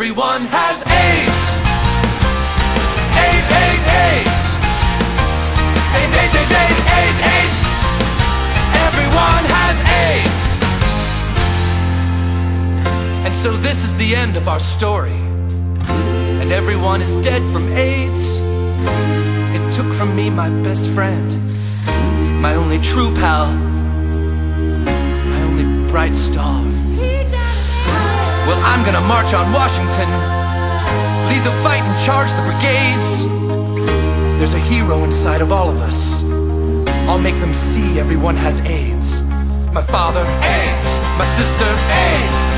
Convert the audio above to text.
Everyone has AIDS. AIDS, AIDS, AIDS. AIDS, AIDS, AIDS, AIDS, AIDS. Everyone has AIDS. And so this is the end of our story. And everyone is dead from AIDS. It took from me my best friend, my only true pal, my only bright star. I'm gonna march on Washington, lead the fight and charge the brigades. There's a hero inside of all of us. I'll make them see everyone has AIDS. My father, AIDS. My sister, AIDS.